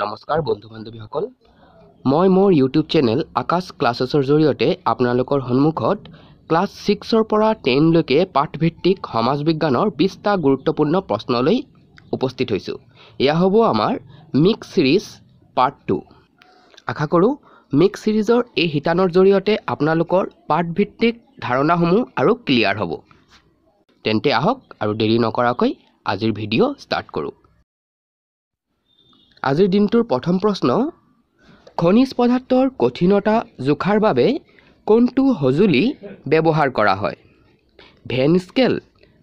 নমস্কাৰ বন্ধু বান্ধৱীসকল মই মোৰ ইউটিউব চেনেল আকাশ ক্লাছেছৰ জৰিয়তে আপোনালোকৰ সন্মুখত ক্লাছ ছিক্সৰ পৰা টেনলৈকে পাঠভিত্তিক সমাজ বিজ্ঞানৰ বিছটা গুৰুত্বপূৰ্ণ প্ৰশ্নলৈ উপস্থিত হৈছোঁ। এয়া হ'ব আমাৰ মিক্স ছিৰিজ পাৰ্ট টু আশা কৰোঁ মিক্স ছিৰিজৰ এই শিতানৰ জৰিয়তে আপোনালোকৰ পাঠভিত্তিক ধাৰণাসমূহ আৰু ক্লিয়াৰ হ'ব। তেন্তে আহক আৰু দেৰি নকৰাকৈ আজিৰ ভিডিঅ' ষ্টাৰ্ট কৰোঁ। আজিৰ দিনটোৰ প্ৰথম প্ৰশ্ন খনিজ পদাৰ্থৰ কঠিনতা জোখাৰ বাবে কোনটো সঁজুলি ব্যৱহাৰ কৰা হয়? Venn scale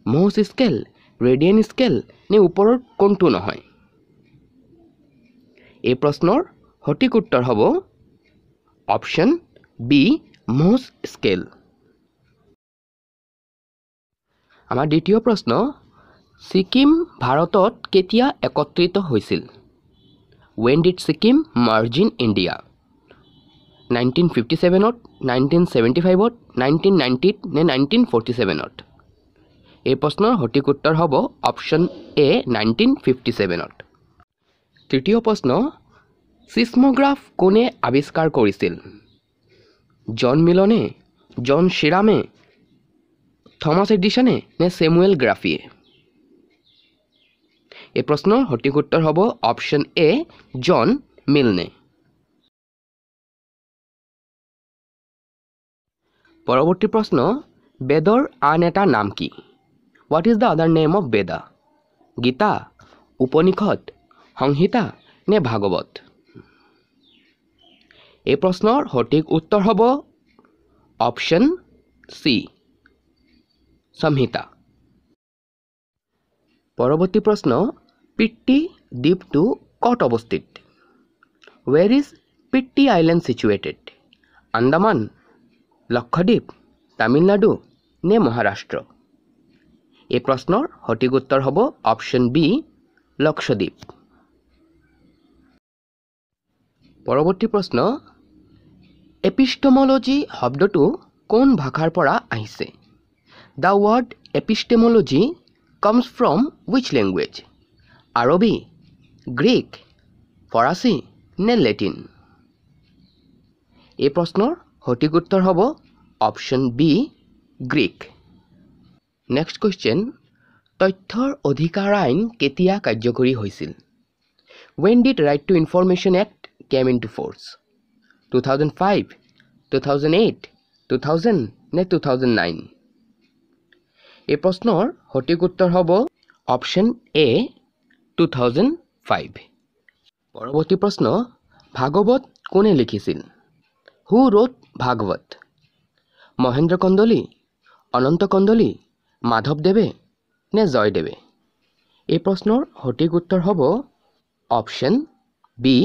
Mohs scale radian scale নে ওপৰৰ কোনটো নহয়? এই প্ৰশ্নৰ সঠিক উত্তৰ হ'ব অপশ্যন বি মৌচ স্কেল। আমাৰ দ্বিতীয় প্ৰশ্ন ছিকিম ভাৰতত কেতিয়া একত্ৰিত হৈছিল? ইণ্ডিয়া নাইনটিন ফিফটি ছেভেনত নাইনটিন ছেভেণ্টি ফাইভত নাইনটিন নাইণ্টিত নে নাইনটিন ফৰ্টি ছেভেনত এই প্ৰশ্নৰ সঠিক উত্তৰ হ'ব অপশ্যন এ নাইনটিন ফিফটি ছেভেনত তৃতীয় প্ৰশ্ন ছিস্মগ্ৰাফ কোনে আৱিষ্কাৰ কৰিছিল? জন মিলনে জন শ্ৰীৰামে থমাছ এডিছনে নে গ্ৰাফিয়ে? এই প্ৰশ্নৰ সঠিক উত্তৰ হ'ব অপশ্যন এ জন মিলনে। পৰৱৰ্তী প্ৰশ্ন বেদৰ আন এটা নাম কি? What is the other name of Veda Gita Upanishad সংহিতা নে ভাগৱত? এই প্ৰশ্নৰ সঠিক উত্তৰ হ'ব অপশ্যন চি সংহিতা। পৰৱৰ্তী প্ৰশ্ন পিতৃ দ্বীপটো ক'ত অৱস্থিত where is Pitti island situated Andaman, Lakshadweep, Tamil Nadu নে মহাৰাষ্ট্ৰ এই প্ৰশ্নৰ সঠিক উত্তৰ হ'ব অপশ্যন বি, লক্ষদ্বীপ। পৰৱৰ্তী প্ৰশ্ন, এপিষ্টমলজি শব্দটো কোন ভাষাৰ পৰা আহিছে? The word epistemology comes from which language আৰবী গ্ৰীক ফৰাচী নে লেটিন? এই প্ৰশ্নৰ সঠিক উত্তৰ হ'ব option B Greek. Next question তথ্যৰ অধিকাৰ আইন কেতিয়া কাৰ্যকৰী হৈছিল? When did right to information act came into force two thousand five two thousand eight two thousand নে টু থাউজেণ্ড নাইন এই প্ৰশ্নৰ সঠিক উত্তৰ হ'ব option A two thousand five পৰৱৰ্তী প্ৰশ্ন ভাগৱত কোনে লিখিছিল? Who wrote Bhagavat? Mahendra Kandali Ananta Kandali মাধৱদেৱে নে জয়দেৱে এই প্ৰশ্নৰ সঠিক উত্তৰ হ'ব option B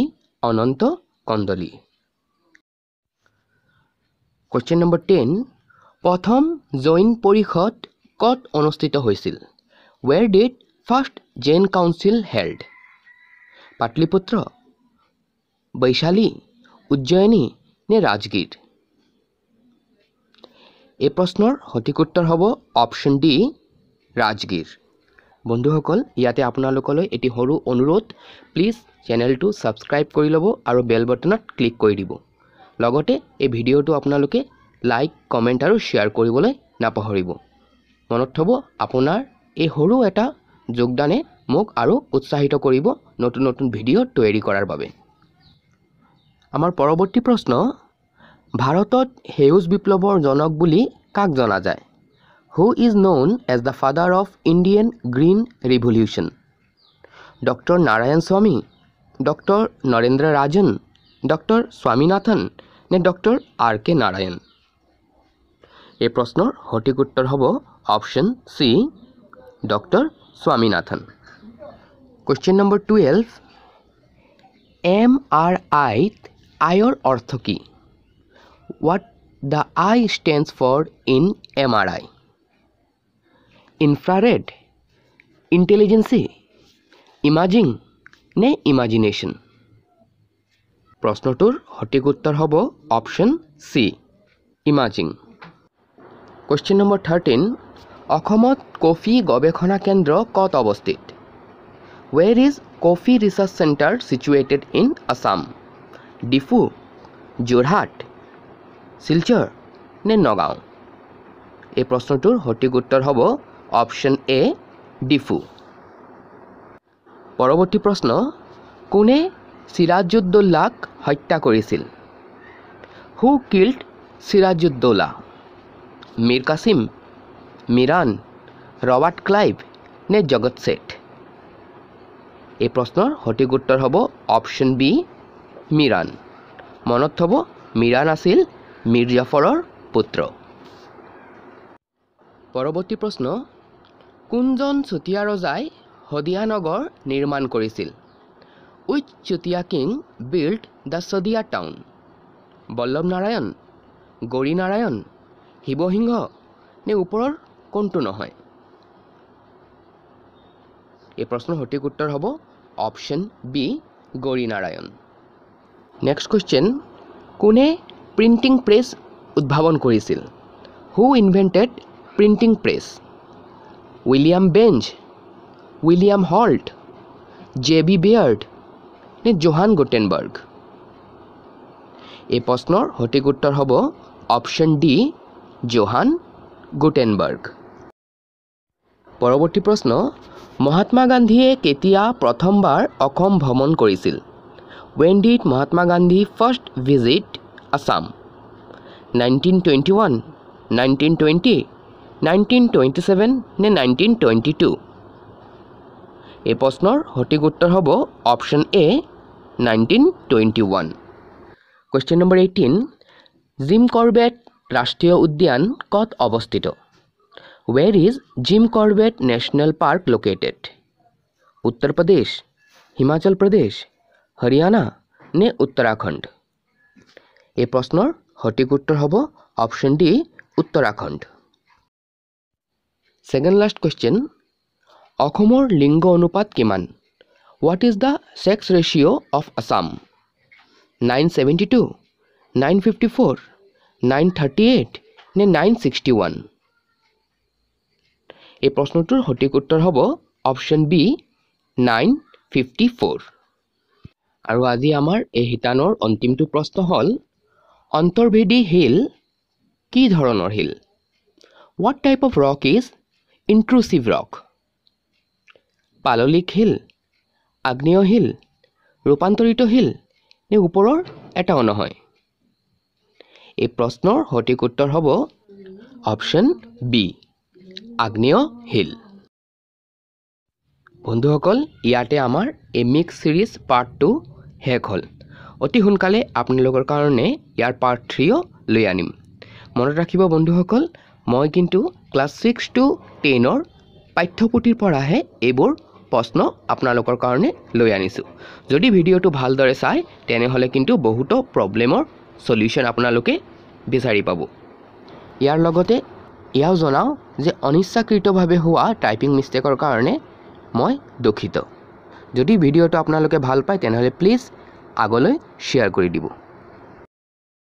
Ananta Kandali. Question number ten প্ৰথম জৈন পৰিষদ ক'ত অনুষ্ঠিত হৈছিল? Where did first Jain council held. Pataliputra Vaishali, Ujjayini নে ৰাজগীৰ এই প্ৰশ্নৰ সঠিক উত্তৰ হ'ব অপশ্যন ডি, ৰাজগীৰ। বন্ধুসকল, ইয়াতে আপোনালোকলৈ এটি সৰু অনুৰোধ, প্লিজ চেনেলটো ছাবস্ক্ৰাইব কৰি ল'ব আৰু বেল বটনত ক্লিক কৰি দিব। লগতে এই ভিডিঅ'টো আপোনালোকে লাইক, কমেণ্ট আৰু শ্বেয়াৰ কৰিবলৈ নাপাহৰিব। মনত থ'ব, আপোনাৰ এই সৰু এটা যোগদানে মোক আৰু উৎসাহিত কৰিব নতুন নতুন ভিডিঅ' তৈয়াৰী কৰাৰ বাবে। আমাৰ পৰৱৰ্তী প্ৰশ্ন, ভাৰতত সেউজ বিপ্লৱৰ জনক বুলি কাক জনা যায়? Who is known as the father of Indian green revolution doctor Narayan Swami, doctor Narendra Rajan, doctor Swaminathan নে ডক্টৰ আৰ কে নাৰায়ণ? এই প্ৰশ্নৰ সঠিক উত্তৰ হ'ব option C, doctor Swaminathan. Question number twelve M R আইত আইৰ অৰ্থ কি? What the I stands for in M R I infrared intelligence imaging নে ইমাজিনেশ্যন প্ৰশ্নটোৰ সঠিক উত্তৰ হ'ব option C imaging question number thirteen অসমত কফি গৱেষণা কেন্দ্ৰ ক'ত অৱস্থিত? Where is coffee research centre situated in Assam Diphu Jorhat Silchar নে নগাঁও? এই প্ৰশ্নটোৰ সঠিক উত্তৰ হ'ব অপশ্যন এ ডিফু পৰৱৰ্তী প্ৰশ্ন কোনে চিৰাজুদ্দৌলাক হত্যা কৰিছিল? Who killed Sirajuddaula Mir Qasim Miran Robert Clive নে জগত শেঠ এই প্ৰশ্নৰ সঠিক উত্তৰ হ'ব অপশ্যন বি মিৰাণ মনত থ'ব মিৰাণ আছিল মীৰ জাফৰৰ পুত্ৰ। পৰৱৰ্তী প্ৰশ্ন কোনজন চুতীয়া ৰজাই শদিয়ানগৰ নিৰ্মাণ কৰিছিল? Which Chutiya king build the Sadiya town. Ballabh Narayan Gauri Narayan Sivasingha নে ওপৰৰ কোনটো নহয়। এই প্ৰশ্নৰ সঠিক উত্তৰ হ'ব option B Gauri Narayan next question কোনে প্ৰিণ্টিং প্ৰেছ উদ্ভাৱন কৰিছিল? Who invented printing press William Benz William Holt J B Baird no Johann Gutenberg এই প্ৰশ্নৰ সঠিক উত্তৰ হ'ব অপশ্যন ডি জোহান গুটেনবাৰ্গ পৰৱৰ্তী প্ৰশ্ন মহাত্মা গান্ধীয়ে কেতিয়া প্ৰথমবাৰ অসম ভ্ৰমণ কৰিছিল? When did Mahatma Gandhi first visit Assam nineteen twenty one nineteen twenty nineteen twenty seven নে নাইনটিন টুৱেণ্টি টু এই প্ৰশ্নৰ সঠিক উত্তৰ হ'ব option A nineteen twenty one question number eighteen Jim Corbett ৰাষ্ট্ৰীয় উদ্যান ক'ত অৱস্থিত? Where is Jim Corbett national park located Uttar Pradesh Himachal প্ৰদেশ হৰিয়ানা নে উত্তৰাখণ্ড এই প্ৰশ্নৰ সঠিক উত্তৰ হ'ব option D Uttarakhand second last question অসমৰ লিংগ অনুপাত কিমান what is the sex ratio' of Assam nine seventy two nine fifty four nine thirty eight নে নাইন ছিক্সটি ওৱান এই প্ৰশ্নটোৰ সঠিক উত্তৰ হ'ব option B nine fifty four আৰু আজি আমাৰ এই শিতানৰ অন্তিমটো প্ৰশ্ন হ'ল অন্তৰ্ভেদী শিল কি ধৰণৰ শিল? What type of rock is intrusive rock পাললিক শিল আগ্নেয় শিল ৰূপান্তৰিত শিল নে ওপৰৰ এটাও নহয়? এই প্ৰশ্নৰ সঠিক উত্তৰ হ'ব অপশ্যন বি আগ্নেয় শিল বন্ধুসকল ইয়াতে আমাৰ এই মিক্স ছিৰিজ পাৰ্ট টু শেষ হ'ল। অতি সোনকালে আপোনালোকৰ কাৰণে ইয়াৰ পাৰ্ট থ্ৰীও লৈ আনিম। মনত ৰাখিব বন্ধুসকল মই কিন্তু ক্লাছ ছিক্স টু টেনৰ পাঠ্যপুথিৰ পৰাহে এইবোৰ প্ৰশ্ন আপোনালোকৰ কাৰণে লৈ আনিছোঁ। যদি ভিডিঅ'টো ভালদৰে চায় তেনেহ'লে কিন্তু বহুতো প্ৰব্লেমৰ চলিউশ্যন আপোনালোকে বিচাৰি পাব। ইয়াৰ লগতে এয়াও জনাওঁ যে অনিচ্ছাকৃতভাৱে হোৱা টাইপিং মিষ্টেকৰ কাৰণে মই দুখিত। যদি ভিডিঅ'টো আপোনালোকে ভাল পায় তেনেহ'লে প্লিজ আগলৈ শ্বেয়াৰ কৰি দিব।